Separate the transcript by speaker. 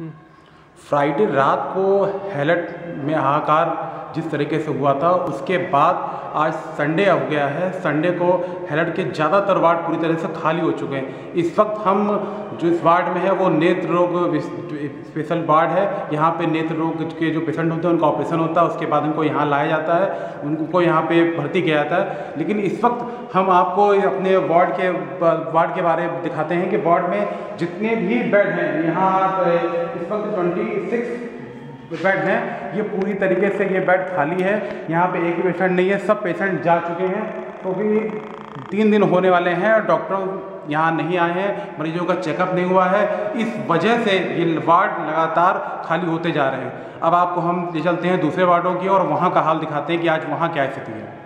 Speaker 1: Friday रात को Hallett में हाहाकार जिस तरीके से हुआ था, उसके बाद आज संडे हो गया है। संडे को हेलट के ज़्यादातर वार्ड पूरी तरह से खाली हो चुके हैं। इस वक्त हम जो इस वार्ड में है, वो नेत्र रोग स्पेशल वार्ड है। यहाँ पे नेत्र रोग के जो पेशेंट होते हैं, उनका ऑपरेशन होता है, उसके बाद उनको यहाँ लाया जाता है, उनको यहाँ पे भर्ती किया जाता है। लेकिन इस वक्त हम आपको अपने वार्ड के वार्ड के बारे में दिखाते हैं कि वार्ड में जितने भी बेड हैं, यहाँ इस वक्त ट्वेंटी सिक्स बेड हैं। ये पूरी तरीके से ये बेड खाली है। यहाँ पे एक ही पेशेंट नहीं है, सब पेशेंट जा चुके हैं। तो भी तीन दिन होने वाले हैं और डॉक्टर यहाँ नहीं आए हैं। मरीजों का चेकअप नहीं हुआ है। इस वजह से ये वार्ड लगातार खाली होते जा रहे हैं। अब आपको हम ले चलते हैं दूसरे वार्डों की और वहाँ का हाल दिखाते हैं कि आज वहाँ क्या स्थिति है।